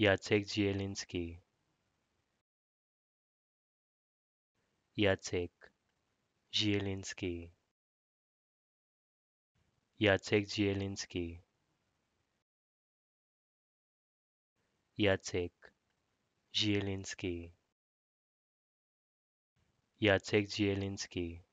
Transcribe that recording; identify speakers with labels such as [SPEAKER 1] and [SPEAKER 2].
[SPEAKER 1] Jacek Zielinski Jacek Zielinski Jacek Zielinski Jacek Zielinski Jacek Zielinski